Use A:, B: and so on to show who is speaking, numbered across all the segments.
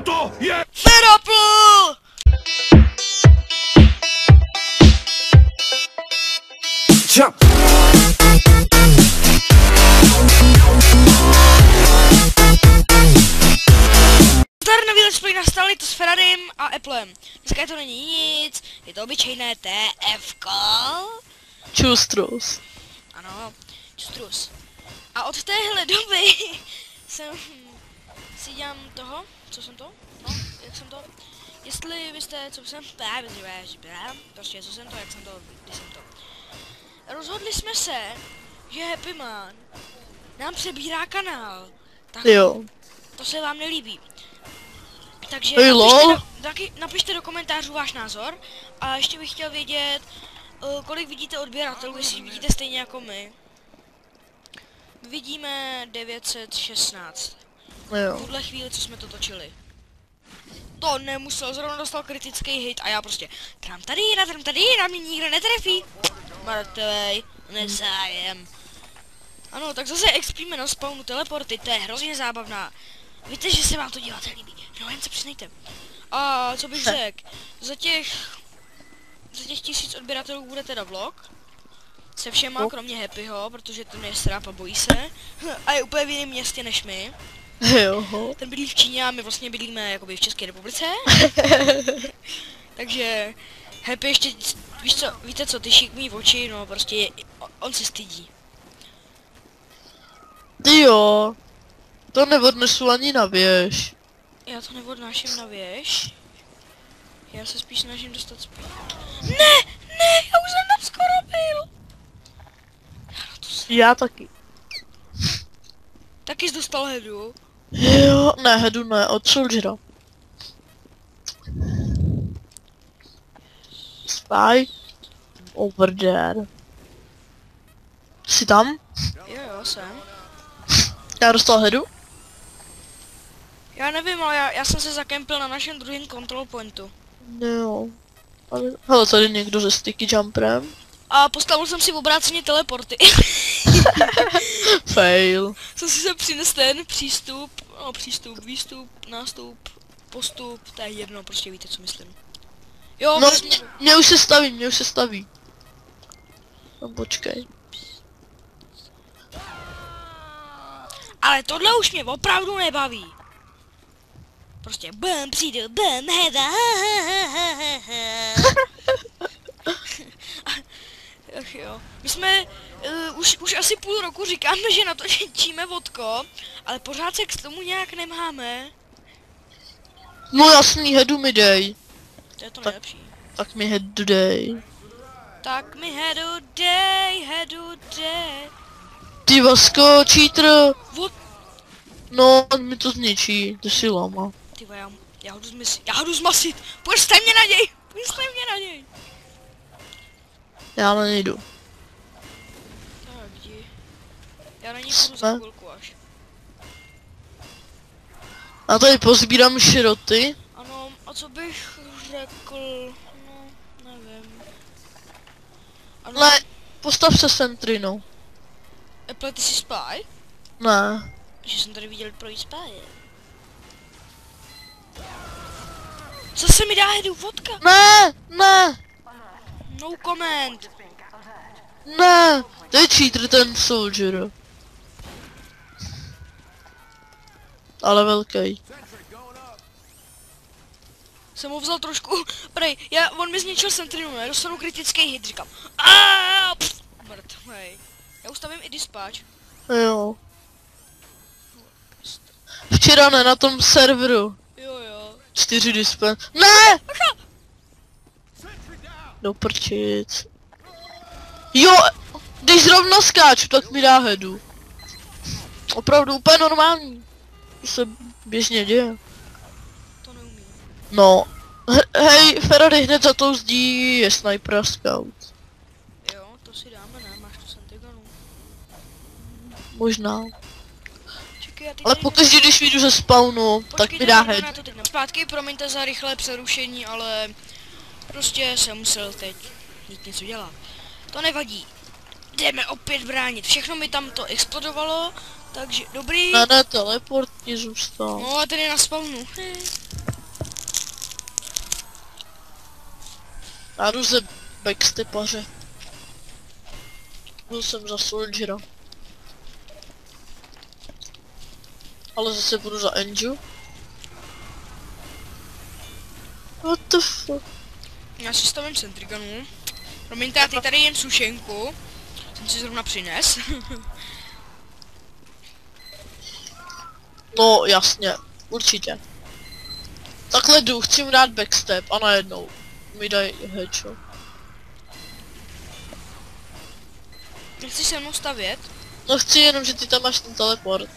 A: Toto je...
B: Nový let's play nastali to s Ferrarym a Applem. Dneska to není nic, je to obyčejné TFK.
C: Čustrus.
B: Ano, čustrus. A od téhle doby jsem si dělám toho, co jsem to? No, jak jsem to? Jestli vy jste, co jsem, prostě co jsem to, jak jsem to, když jsem to. Rozhodli jsme se, že Happy Man nám přebírá kanál. Tak
C: Jo.
B: to se vám nelíbí. Takže
C: Hej,
B: napište, do, taky, napište do komentářů váš názor a ještě bych chtěl vědět, uh, kolik vidíte odběratelů, jestli vidíte stejně jako my. Vidíme 916. V tuhle chvíli, co jsme to točili. To nemusel, zrovna dostal kritický hit a já prostě tram tady, tram tady, na mě nikdo netrefí. Mrtvej, nezájem. Ano, tak zase expíme na spawnu teleporty, to je hrozně zábavná. Víte, že se vám to dělat líbí. No jen se přiznejte. A co bych řekl, za těch, za těch tisíc odběratelů bude teda vlog. Se všema, kromě Happyho, protože ten je stráp a bojí se. A je úplně v jiném městě než my.
C: Jo.
B: Ten bydlí v Číně a my vlastně bydlíme jakoby v České republice. Takže Happy ještě, víš co, víte co, ty šikmý oči, no prostě je, on se stydí.
C: Ty jo. To neodnesu ani na věž.
B: Já to neodnáším na věž. Já se spíš snažím dostat spíš. Ne, ne, já už jsem tam skoro byl. Já to se...
C: Já taky.
B: Taky jsi dostal headu.
C: Jo, ne, headu ne, od Soldiera. Spy. Over there. Jsi tam?
B: Jo, jo, jsem.
C: Já dostal headu?
B: Já nevím, ale já, já jsem se zakempil na našem druhém control pointu.
C: Jo. Ale, hele, tady někdo se sticky jumperem.
B: A postavil jsem si obráceně teleporty.
C: Fail.
B: Co si se přines ten přístup, no přístup, výstup, nástup, postup, to je jedno, prostě víte, co myslím. Jo,
C: No, mě, mě už se staví, mě už se staví. No počkej.
B: ale tohle už mě opravdu nebaví. Prostě bum, přijdu, bum, heda, Ach jo. My jsme uh, už, už asi půl roku říkáme, že na to číme vodko, ale pořád se k tomu nějak nemáme.
C: No jasný, headu mi dej.
B: To je to
C: Tak.
B: nejlepší.
C: Tak mi headu dej.
B: Tak mi headu dej, headu dej.
C: Ty vasko, cheater.
B: What?
C: No, on mi to zničí, to si lama.
B: Ty já, já ho jdu zmasit, já ho jdu zmasit, pojďte mě na něj, pojďte mě na něj.
C: Já ale nejdu.
B: Tak, jdi. Já na něj půjdu za chvilku až.
C: A tady pozbírám šroty.
B: Ano, a co bych řekl, no, nevím. Ano,
C: Ne, postav se sentry, no.
B: Apple, ty jsi spy?
C: Ne.
B: Že jsem tady viděl projít spy. Co se mi dá hedu, vodka?
C: Ne, ne,
B: No comment.
C: ne. To je cheater ten soldier. Ale velký.
B: Jsem ho vzal trošku, prej, já, on mi zničil sentrinu, ne, dostanu kritický hit, říkám. Aaaa, pff, mrtvej. Já ustavím i dispatch.
C: Jo. Včera ne na tom serveru.
B: Jo, jo.
C: Čtyři dispen. Ne! Do prčic. Jo, když zrovna skáču, tak mi dá headu. Opravdu úplně normální. To se běžně děje.
B: To neumím.
C: No. He- hej, Ferrari hned za tou zdí je sniper a scout.
B: Jo, to si dáme, ne, máš tu sentigonu.
C: Možná.
B: Čekaj,
C: Ale pokaždé, když vyjdu ze spawnu, tak
B: Počkejte,
C: mi dá head.
B: Zpátky, promiňte za rychlé přerušení, ale prostě jsem musel teď jít něco dělat. To nevadí. Jdeme opět bránit. Všechno mi tam to explodovalo, Takže, dobrý.
C: Ne, ne, teleport ti zůstal.
B: No a je na spawnu.
C: Já jdu ze backstepaře. Byl jsem za soldiera. Ale zase budu za Anju. What the fuck?
B: Já si stavím centriganu. Promiňte, já teď tady jem sušenku. Jsem si zrovna přines.
C: No jasně, určitě. Takhle jdu, chci mu dát backstep a najednou mi daj headshot.
B: Nechceš se mnou stavět?
C: No chci jenom, že ty tam máš ten teleport.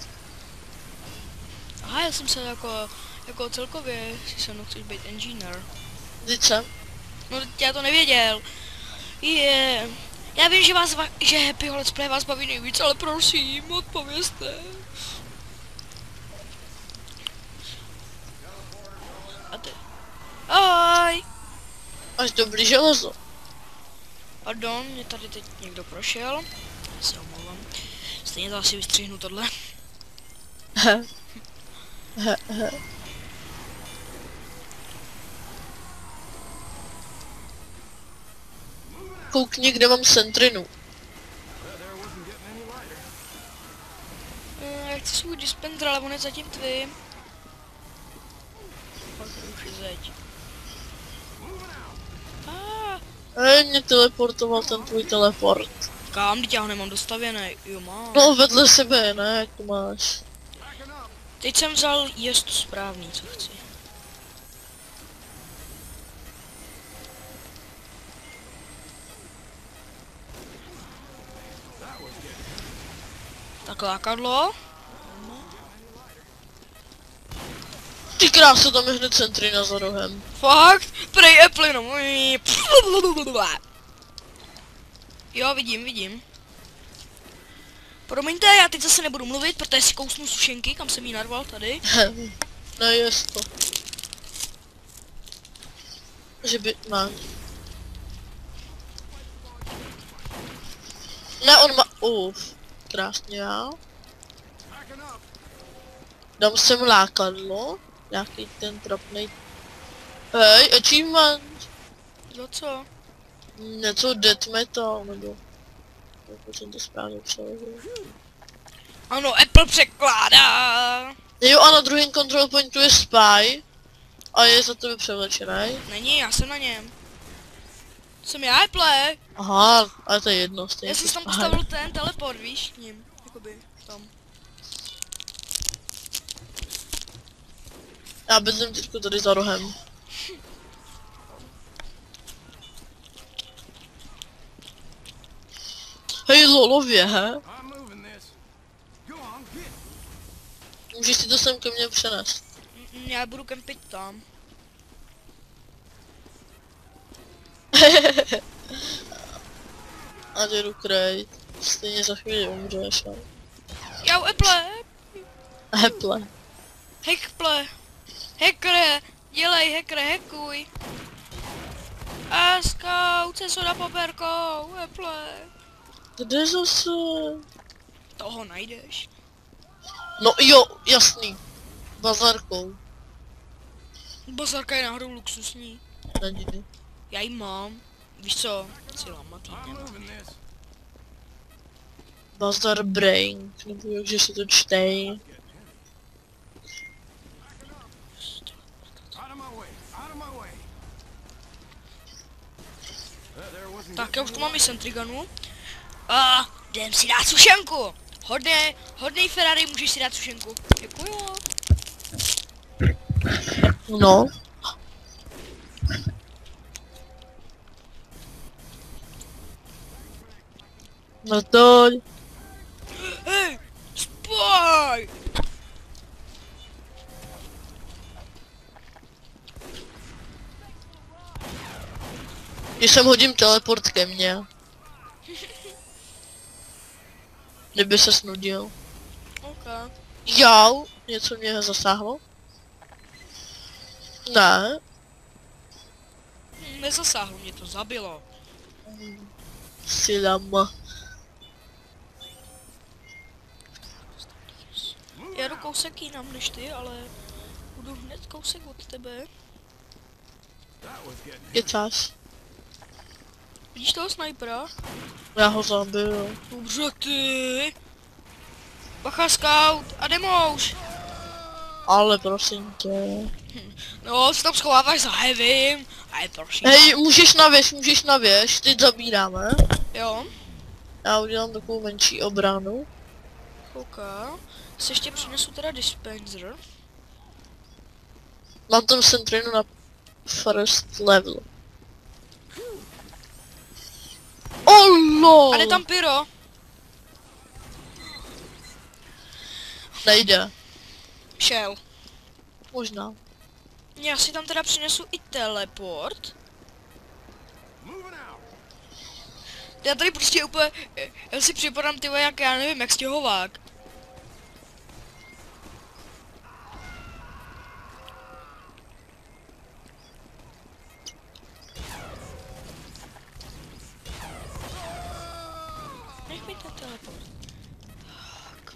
B: Aha, já jsem se jako, jako celkově, si se mnou chceš být engineer.
C: Vždyť jsem.
B: No, teď já to nevěděl. Je. Já vím, že vás, že Happyho Let's Play vás baví nejvíc, ale prosím, odpovězte. A ty. Ahoj.
C: Máš dobrý železo.
B: Pardon, mě tady teď někdo prošel. Já se omlouvám. Stejně to asi vystřihnu tohle.
C: Koukni, kde mám centrinu.
B: Eh, Já chci svůj dispenser, ale on je zatím tvý.
C: Hej, mě teleportoval ten tvůj teleport.
B: kam, teď já ho nemám dostavěný. Jo, mám.
C: No, vedle sebe, ne, jak to máš.
B: Teď jsem vzal jest správný, co chci. Tak lákadlo.
C: Ty krása, tam je hned centrina za rohem.
B: Fakt? Prej Apple, no. Jo, vidím, vidím. Promiňte, já teď zase nebudu mluvit, protože si kousnu sušenky, kam jsem jí narval tady.
C: ne, jest to. Že by, ne. Ne, on má, uf, krásně já. Dám sem lákadlo, nějaký ten trapnej. Hej, achievement,
B: Za co?
C: něco death metal, nebo... Jak jsem to správně přeložil.
B: Ano, Apple překládá.
C: Jo, a na druhém control pointu je spy. A je za tebe převlečený.
B: Není, já jsem na něm. Jsem já, Apple.
C: Aha, ale to je jedno,
B: Já
C: stejně
B: jsem
C: jsi
B: tam postavil ten teleport, víš, ním. Jakoby, tam.
C: Já bydlím teďko tady za rohem. Hej, lolově, he? Můžeš si to sem ke mně přenést.
B: Mm, Já budu kempit tam.
C: A jdu krejt. Stejně za chvíli umřeš, ale...
B: Jau, Apple.
C: Heple.
B: Hackple. Hackere. Dělej, hackere, hackuj. A scout se soda poperkou, Apple.
C: Kde zase?
B: Toho najdeš.
C: No jo, jasný. Bazarkou.
B: Bazarka je náhodou luxusní.
C: Není.
B: Já ji mám. Víš co? Si lamat
A: Out of my way. That there wasn't
B: Tak
A: getting
B: já už tu mám i Sentriganu. A jdem si dát sušenku. Hodně, hodnej Ferrari, můžeš si dát sušenku. Děkuju.
C: No. Mrtoň. Když sem hodím teleport ke mně. Kdyby se snudil.
B: Ok.
C: Jau, něco mě zasáhlo? Ne.
B: Hm, Nezasáhlo mě to, zabilo.
C: Silama.
B: Já jdu kousek jinam než ty, ale budu hned kousek od tebe.
A: That
B: Vidíš toho snajpera?
C: Já ho zabil.
B: Dobře ty. Bacha scout a demouš.
C: Ale prosím tě.
B: No, se tam schováváš za. A prosím.
C: Hej, můžeš navěš, můžeš navěš, teď zabíráme.
B: Jo,
C: Já udělám takovou menší obranu.
B: ok. Si ještě přinesu teda dispenser.
C: Mám tam Sentrinu na first level. Oh lol!
B: A jde tam pyro.
C: Nejde.
B: Šel.
C: Možná.
B: Já si tam teda přinesu i teleport. Já tady prostě úplně, já si připadám ty jak já nevím, jak stěhovák. Mi ten teleport. Tak.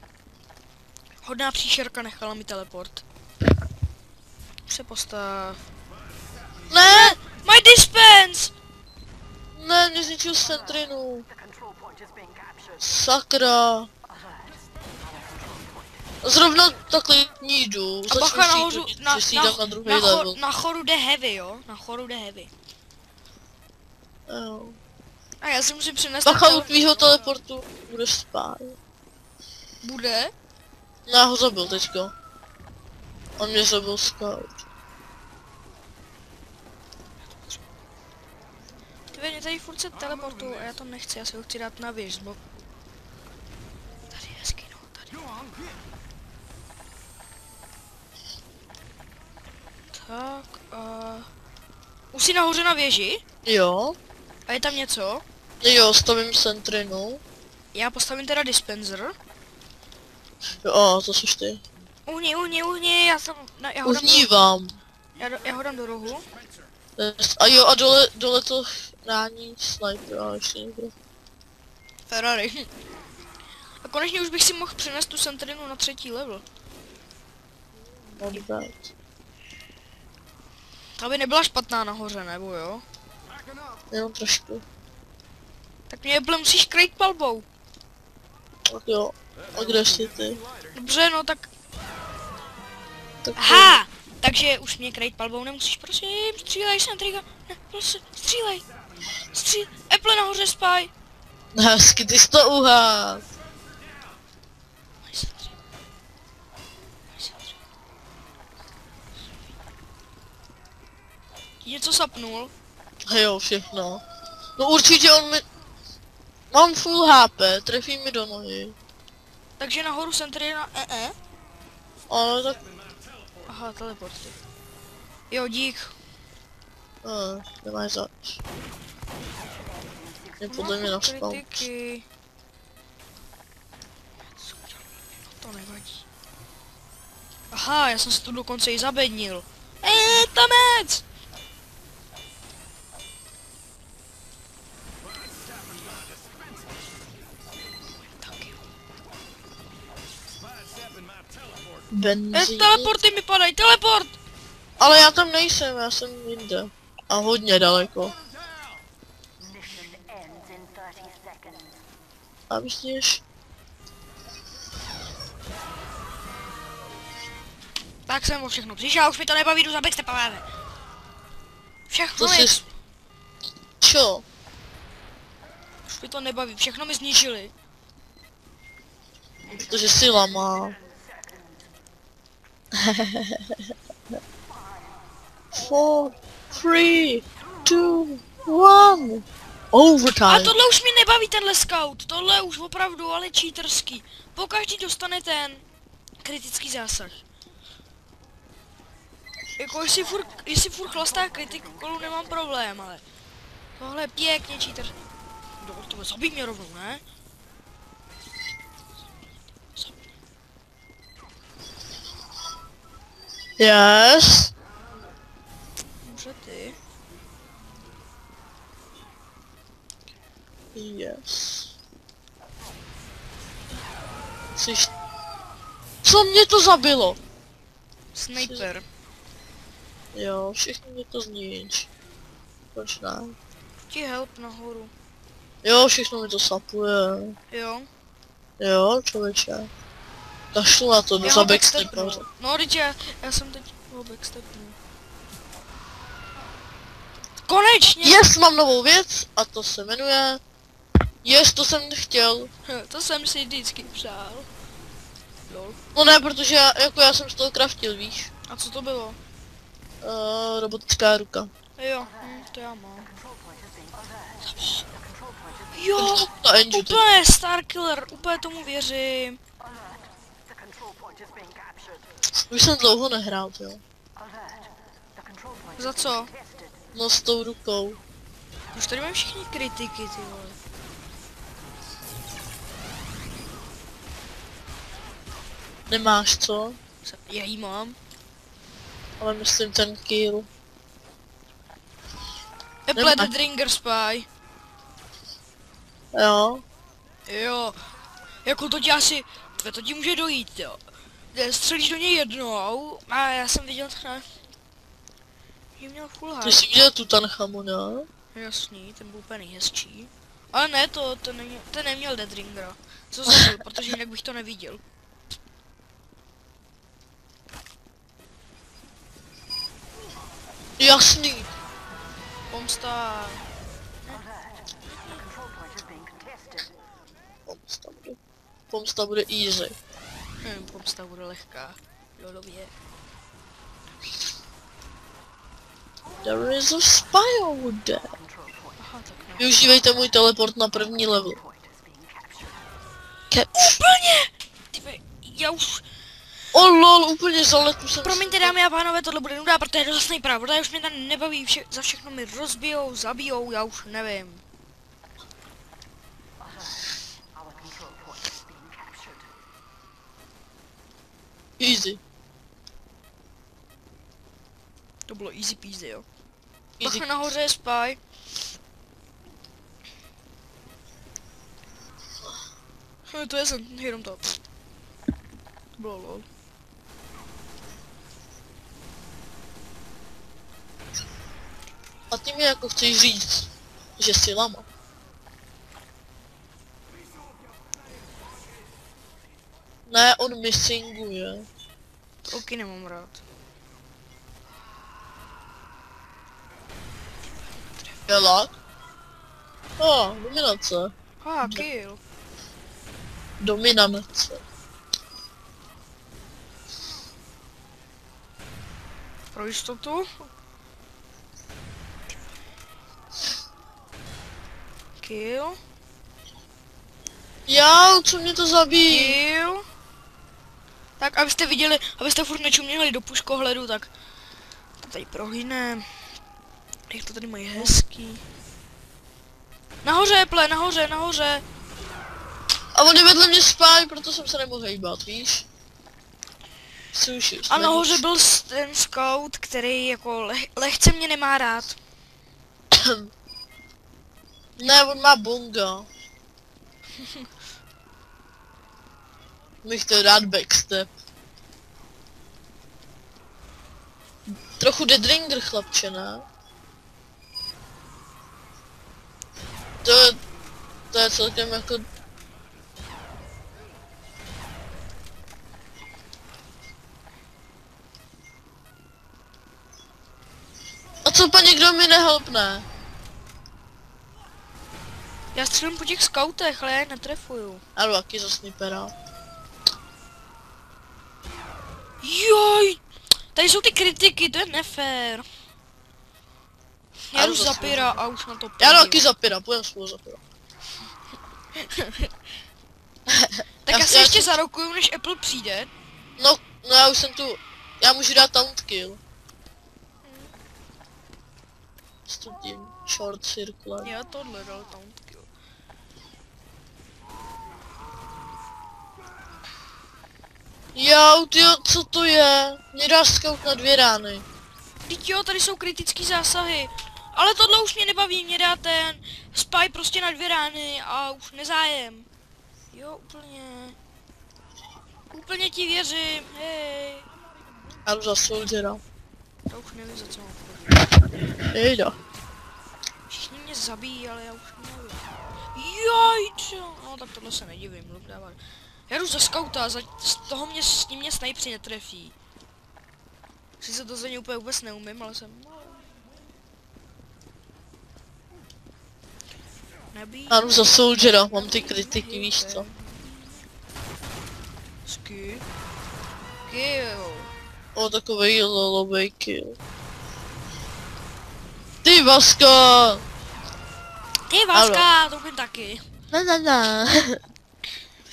B: Hodná příšerka nechala mi teleport. Se postav.
C: Ne!
B: My dispense!
C: Ne, mě zničil Sentrinu. Sakra. Zrovna takhle jdu.
B: A bacha nahoru, na, na,
C: na
B: na,
C: level.
B: cho, na choru jde heavy, jo? Na choru jde heavy.
C: Jo.
B: A já si musím přinést
C: Bacha u tvýho teleportu budeš spát.
B: Bude?
C: No já ho zabil teďko. On mě zabil scout.
B: Ty mě tady furt se teleportuju a já to nechci, já si ho chci dát na věž, bo... Tady je hezky, no, tady. Tak, a... Už jsi nahoře na věži?
C: Jo.
B: A je tam něco?
C: Jo, stavím Sentrinu.
B: Já postavím teda dispenser.
C: Jo, to jsi ty.
B: Uhni, uhni, uhni, já jsem, na, já ho dám do,
C: Uhnívám.
B: já, do, já ho dám do rohu.
C: A jo, a dole, dole to rání sniper, ale ještě někdo.
B: Ferrari. A konečně už bych si mohl přenést tu Sentrinu na třetí level.
C: Not bad.
B: Aby nebyla špatná nahoře, nebo jo?
C: Jenom trošku.
B: Tak mě ble musíš krejt palbou.
C: Tak jo. A kde jsi ty?
B: Dobře, no tak...
C: Tak
B: Aha! Takže už mě krejt palbou nemusíš, prosím, střílej se, Triga. Ne, prosím, střílej. Střílej. Apple nahoře spaj.
C: Hezky, ty jsi to uhát.
B: Něco sapnul.
C: Hej jo, všechno. No určitě on mi... Mám full HP, trefí mi do nohy.
B: Takže nahoru Sentrina EE.
C: Ale tak...
B: Aha, teleporty. Jo, dík.
C: Ne, nemáš zač. Je podle mě na spawn.
B: kritiky. To nevadí. Aha, já jsem se tu dokonce i zabednil. Eee, tamec!
C: Benzín.
B: teleporty mi padají, teleport!
C: Ale já tam nejsem, já jsem jinde. A hodně daleko.
D: Mission ends in 30 seconds.
C: A myslíš?
B: Tak jsem o všechno přišel, už mi to nebaví, jdu za backstepové. Všechno
C: To
B: mi,
C: jsi... Čo?
B: už mi to nebaví, všechno mi zničili.
C: Protože si lama. Four, three, two, one. Overtime.
B: tohle už mi nebaví tenhle scout, tohle už opravdu, ale cheaterský. Pokaždý dostane ten kritický zásah. Jako jestli furt, jestli furt chlastá kritiku kolu nemám problém, ale tohle je pěkně cheater. No, to zabij mě rovnou, ne?
C: Yes.
B: Může ty.
C: Yes. Jsi Co mě to zabilo?
B: Sniper.
C: Jo, všechno mě to znič. Proč ne?
B: Ti help nahoru.
C: Jo, všechno mi to sapuje.
B: Jo.
C: Jo, člověče. Kašlu na to, jdu za
B: ho
C: backstepem.
B: backstepnu. No, teď já, já jsem teď ho backstepnul. Konečně!
C: Yes, mám novou věc a to se jmenuje... Yes, to jsem chtěl.
B: To jsem si vždycky přál. Lol.
C: No ne, protože já, jako já jsem z toho craftil, víš.
B: A co to bylo?
C: Uh, robotická ruka.
B: Jo, hm, to já mám. Jo,
C: To
B: úplně Starkiller, úplně tomu věřím.
C: Už jsem dlouho nehrál, jo.
B: Za co?
C: No s tou rukou.
B: Už tady mám všichni kritiky, ty vole.
C: Nemáš co?
B: Já jí mám.
C: Ale myslím ten kill.
B: Apple the Dringer Spy.
C: Jo.
B: Jo. Jako to ti asi, to ti může dojít, jo. Eh, Střelíš do něj jednou a já jsem viděl třeba, že měl full
C: Ty jsi viděl Tutanchamon, jo?
B: Jasný, ten byl úplně nejhezčí. Ale ne, to, to není, ten neměl Dead Ringera. Co zabil, protože jinak bych to neviděl.
C: Jasný.
B: Pomsta.
C: Pomsta bude. Pomsta bude easy.
B: Hm, pomsta bude lehká. Lolově.
C: There is a spy over there.
D: Control point.
B: Aha, tak ne.
C: Využívejte můj teleport na první level. Catch.
B: Úplně! Ty ve- já už...
C: Oh lol, úplně zaletu jsem
B: Promiňte dámy a pánové, tohle bude nuda, protože je to zase pravda, už mě tam nebaví, vše, za všechno mi rozbijou, zabijou, já už nevím.
C: Easy.
B: To bylo easy peasy, jo.
C: Easy.
B: Bacha nahoře je spy. Hm, to je jsem, jenom to. To bylo lol.
C: A ty mi jako chceš říct, že jsi lama. Ne, on missinguje.
B: To taky nemám rád.
C: Jelak? O, dominace.
B: Ha, kill.
C: Dominace.
B: Pro jistotu. Kill.
C: Já, co mě to zabíjí?
B: Kill. Tak, abyste viděli, abyste furt nečuměli do puškohledu, tak to tady prohyne. Jak to tady mají hezký. Nahoře, ple, nahoře, nahoře.
C: A on je vedle mě spáj, proto jsem se nemohl hejbat, víš? Sushi.
B: A nahoře byl ten scout, který jako leh, lehce mě nemá rád.
C: Ne, on má bonga. Bych to rád backstep. Trochu Deadringer chlapče, ne? To je, to je celkem jako... A co pa někdo mi nehelpne?
B: Já střílím po těch scoutech, ale já je netrefuju.
C: A taky za snipera.
B: Tady jsou ty kritiky, to je nefér. Já jdu
C: to
B: za
C: jsou-
B: pyra a už na to
C: Já jdu
B: půjdu.
C: taky za pira, půjdem spolu za pira.
B: Tak
C: Já-
B: já, se
C: já
B: ještě
C: jsem-
B: zarokuju, než Apple přijde.
C: No, no já už jsem tu. Já můžu dát taunt kill. Studím short circle.
B: Já tohle dal taunt kill.
C: Jo, tyjo, co to je? Mě dáš scout na dvě rány.
B: Teď jo, tady jsou kritické zásahy. Ale tohle už mě nebaví, mě dá ten spy prostě na dvě rány a už nezájem. Jo, úplně. Úplně ti věřím, hej.
C: Já jdu za soldiera.
B: Já už nevím, za co mám.
C: Jejda.
B: Všichni mě zabijí, ale já už nevím. Jajčo! No tak tohle se nedivím, luk dávat. Já jdu za skauta, za, z toho mě, s ním mě snajpři netrefí. Sice to za ně úplně vůbec neumím, ale jsem... Nebí.
C: Já jdu za soldiera, mám ty kritiky, víš co.
B: Sky. Kill.
C: O, takovej lolovej kill. Ty Vasko!
B: Ty Váska, to umím taky.
C: Na na na.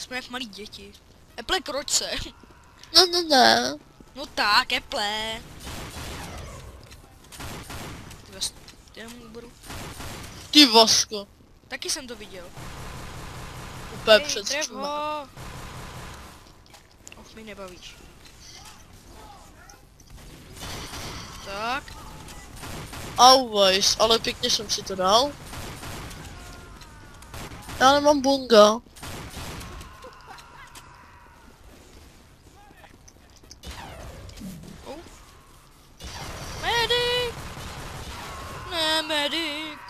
B: Jsme jak malí děti. Eple kroč se.
C: Na na na.
B: No tak, Eple. Ty vás- Já mu uberu.
C: Ty Vasko.
B: Taky jsem to viděl.
C: Úplně
B: Hej,
C: před.
B: Och, mi nebavíš. Tak,
C: Always, ale pěkně jsem si to dal. Já nemám bunga.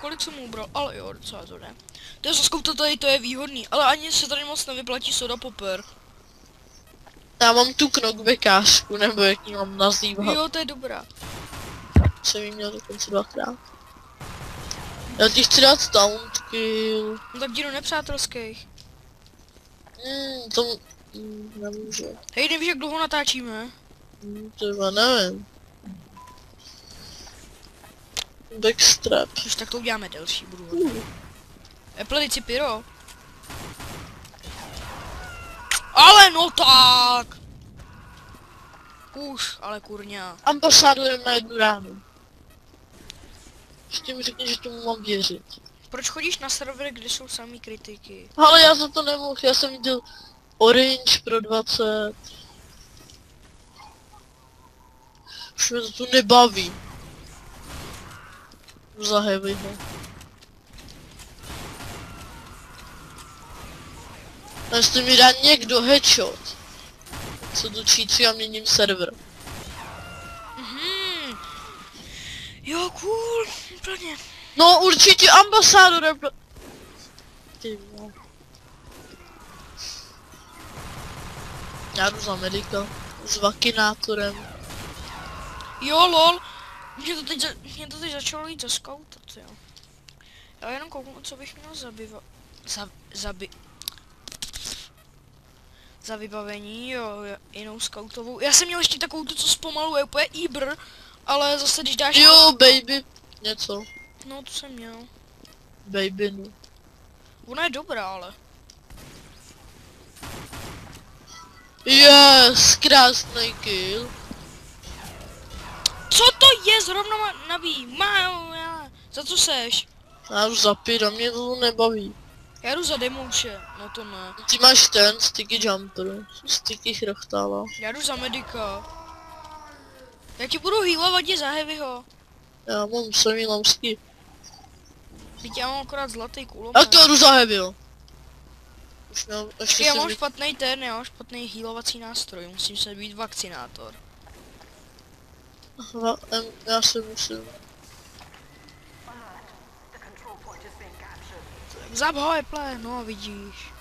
B: Kolik jsem mu ubral, ale jo, docela to ne. To je zaskouta tady, to je výhodný, ale ani se tady moc nevyplatí soda popper.
C: Já mám tu knockbackářku, nebo jak ji mám nazývat.
B: Jo, to je dobrá.
C: Jsem ji měl dokonce dvakrát. Já ti chci dát taunt kill.
B: No tak do nepřátelských.
C: Hmm, to hmm, nemůžu.
B: Hej, nevíš, jak dlouho natáčíme?
C: Hmm, třeba nevím. Backstrap.
B: Už tak to uděláme delší, budu.
C: Hmm.
B: Apple, si pyro. Ale no tak! Už, ale kurňa.
C: Ambasádujeme na jednu ránu. Ještě mi řekni, že tomu mám věřit.
B: Proč chodíš na server, kde jsou samý kritiky?
C: Ale já za to nemohl, já jsem viděl Orange pro 20. Už mě to tu nebaví. Za heavyho. A jestli mi dá někdo headshot, co do čítří a měním server.
B: Mhm. Jo, cool, úplně.
C: No určitě ambasádorem pro... Ty vole. Já jdu za medika. S vakinátorem.
B: Jo, lol. Mě to teď, za, mě to teď začalo jít za scoutat, jo. Já jenom kouknu, co bych měl zabiva... Za, zabi... Za vybavení, jo, jo, jinou scoutovou. Já jsem měl ještě takovou tu, co zpomaluje, úplně Ibr, ale zase když dáš...
C: Jo, baby. Něco.
B: No, to jsem měl.
C: Baby, no.
B: Ona je dobrá, ale.
C: Yes, krásný kill.
B: To je? Zrovna ma, nabíjí. Má, já. Za co seš?
C: Já jdu za pět a mě to nebaví.
B: Já jdu za demouše. No to ne.
C: Ty máš ten sticky jumper. Sticky chrochtává.
B: Já jdu za medika. Já ti budu healovat je za heavyho.
C: Já mám samý lamský.
B: Teď já mám akorát zlatý
C: A
B: kulomet.
C: to jdu za heavy. Už měl, ještě
B: já mám špatný ten, já mám špatný healovací nástroj, musím se být vakcinátor.
C: Aha, em, já se musím.
B: Ho, Apple, no vidíš.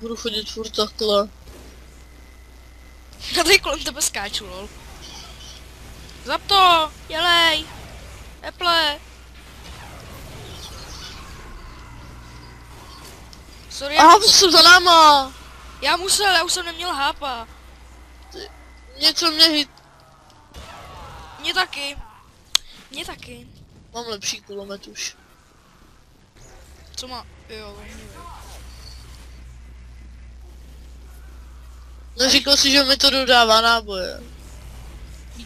C: Budu chodit furt takhle.
B: Já tady kolem tebe skáču, lol. Zap to, jelej. Apple. Sorry, já,
C: Aha, to jsou za náma.
B: já musel, já už jsem neměl hápa.
C: Něco mě hit.
B: Mě taky. Mě taky.
C: Mám lepší kulomet už.
B: Co má, jo, nevím.
C: Neříkal si, že mi to dodává náboje.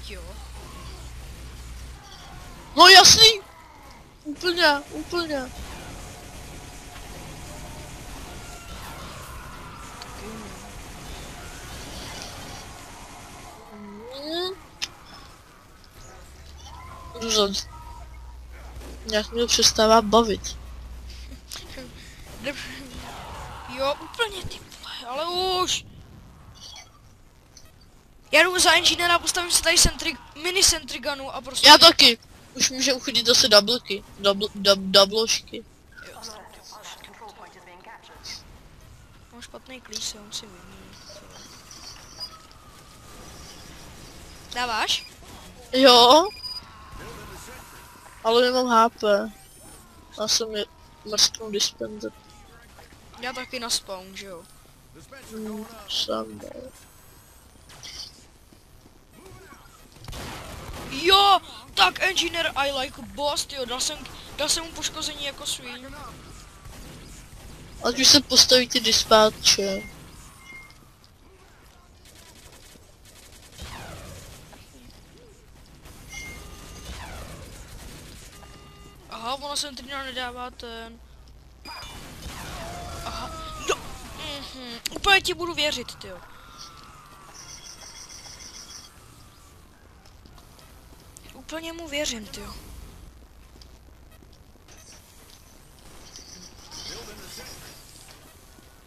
B: Jo.
C: No jasný. Úplně, úplně. Mm. Nějak mě to přestává bavit.
B: Jo, úplně ty vole, ale už. Já jdu za inženýra, postavím si tady sentry, mini sentriganu a prostě...
C: Já taky. Už můžeme chodit zase doubleky. Double, dub, doublošky.
B: Mám špatný klíč, já musím vyměnit. Dáváš?
C: Jo. Ale nemám HP. Já jsem je mrsknou dispenser.
B: Já taky na spawn, že jo?
C: Hmm.
B: Jo, tak engineer I like boss, jo, dal jsem, dal jsem mu poškození jako svým.
C: Ať už se postaví ty dispatche.
B: Aha, ona se trina nedává ten. Aha, jo, mhm, úplně ti budu věřit, ty jo. Úplně mu věřím, ty jo.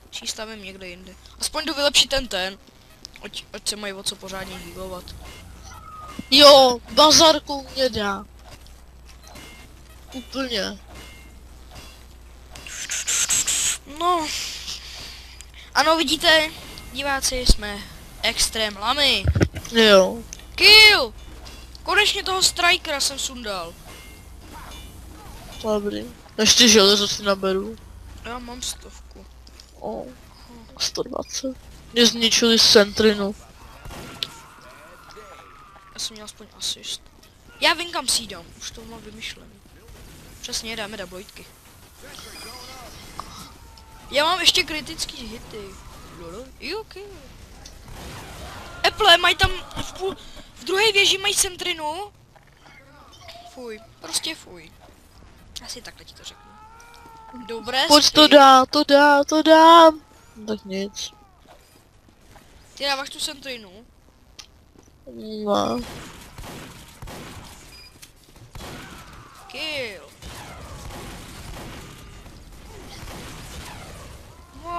B: Či stavím někde jinde. Aspoň jdu vylepšit ten ten. Ať, ať se mají o co pořádně hýlovat.
C: Jo, bazarku mě dá. Úplně.
B: No. Ano, vidíte, diváci, jsme extrém lamy.
C: Jo.
B: Kill! Konečně toho strikera jsem sundal.
C: Dobrý. Ještě železo si naberu.
B: Já mám stovku.
C: O, 120. Mě zničili centrinu.
B: Já jsem měl aspoň asist. Já vím kam si jdem, už to mám vymyšlený. Přesně, dáme doublojitky. Já mám ještě kritický hity. Lolo, Jo, ok. Apple mají tam v, půl, v druhé věži mají centrinu. Fuj, prostě fuj. Asi takhle ti to řeknu. Dobré,
C: Pojď to dá, to dá, to dám. Tak nic.
B: Ty dáváš tu centrinu.
C: No.
B: Kill.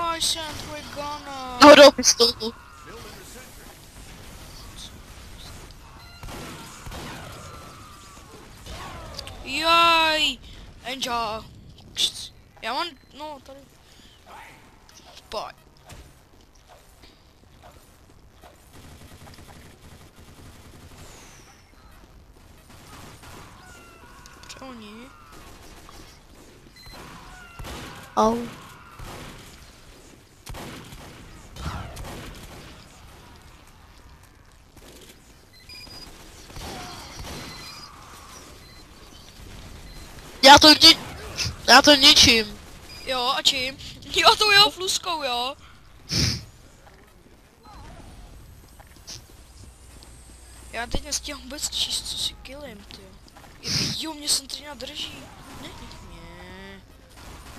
B: Můj sentry gonna.
C: Hodou pistolu.
B: Jaj! Enja. Kšt. Já mám, no tady. Pojď. Co oni?
C: Au. Já to ni... Já to ničím.
B: Jo, a čím? Jo, to jo, fluskou, jo. Já teď nestíhám vůbec číst, co si killem, ty. Jo, mě Sentrina drží. Ne, ne.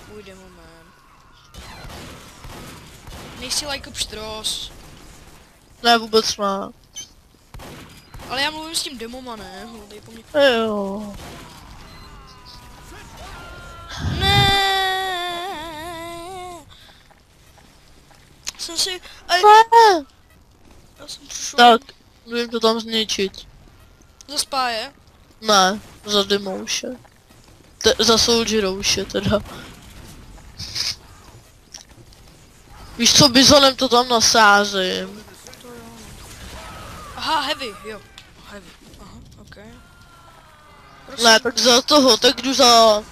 B: Půjde moment. Nejsi like pštros.
C: Ne, vůbec ne.
B: Ale já mluvím s tím demomanem, hledej po mně.
C: Jo.
B: Jsem si...
C: Ne.
B: já jsem přišel
C: Tak, můžeme to tam zničit.
B: za spáje.
C: Ne, za Dimouše. Te, za Soldierouše teda. Víš co, bizonem to tam nasázím.
B: To jo. Aha, heavy, jo. Heavy. Aha, ok. Prosím,
C: Ne, tak za toho, tak jdu za...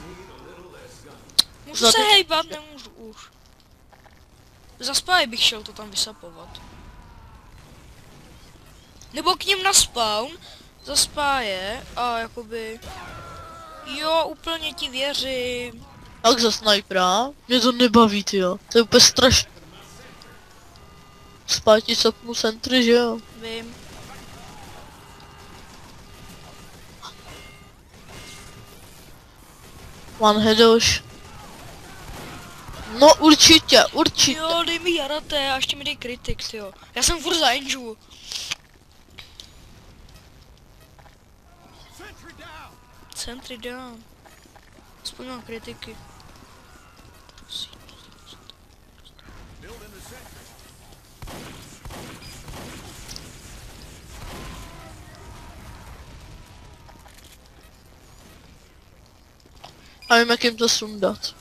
B: můžu
C: za
B: se hejbat, nemůžu. Za bych šel to tam vysapovat. Nebo k ním na spawn, za spáje a jakoby... Jo, úplně ti věřím.
C: Tak za snajpera. Mě to nebaví, jo. To je úplně strašné. Spát ti sapnu centry, že jo?
B: Vím.
C: One headoš. No určitě, určitě.
B: Jo, dej mi jarate a ještě mi dej kritik, jo. Já jsem furt za Angel.
A: Sentry down.
B: Aspoň mám kritiky.
C: A vím, jak jim to sundat.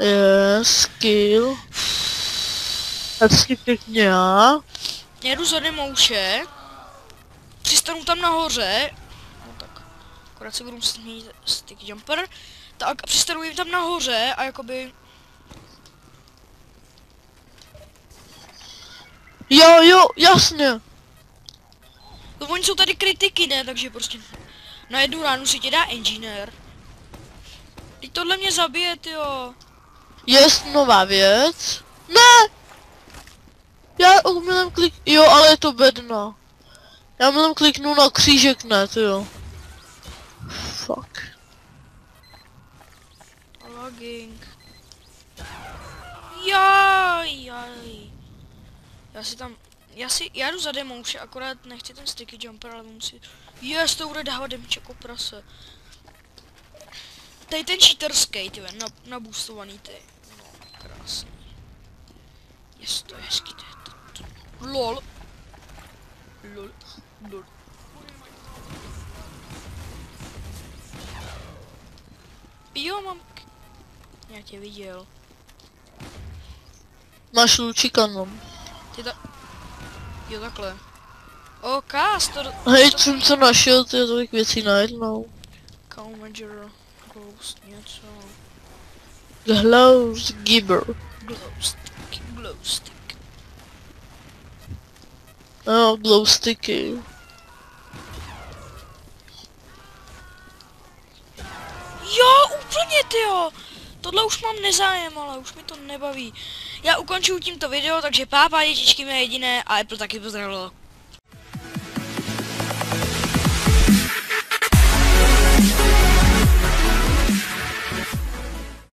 C: Je, skill. Hezky pěkně já.
B: Jedu za demouše, přistanu tam nahoře, no tak, akorát si budu muset změnit stick jumper, tak přistanu jim tam nahoře a jakoby,
C: Jo, jo, jasně.
B: no oni jsou tady kritiky, ne, takže prostě na jednu ránu si tě dá engineer. Teď tohle mě zabije, jo.
C: Jest nová věc. Ne! Já omylem klik... Jo, ale je to bedna. Já omylem kliknu na křížek, ne, ty jo. Fuck.
B: Logging. Jaj, jaj. Já si tam, já si, já jdu za demouše, akorát nechci ten sticky jumper, ale musí, yes, to bude dávat damage jako prase. Tady ten cheaterský, ty na, naboostovaný ty. No, krásný. Yes, to hezký, to je to, to. Lol. Lol. Lol. Jo, mám... Já tě viděl.
C: Máš luči kanon.
B: Ty ta... Jo, takhle. OK, stor...
C: Hej, jsem to našel, ty je tolik věcí najednou.
B: Comager, Ghost, něco.
C: Glows Gibber.
B: Glow stick, glow stick.
C: Jo, glow sticky.
B: Jo, úplně tyjo! Tohle už mám nezájem, ale už mi to nebaví. Já ukončuju tímto video, takže pápa dětičky mé jediné a Apple taky pozdravilo.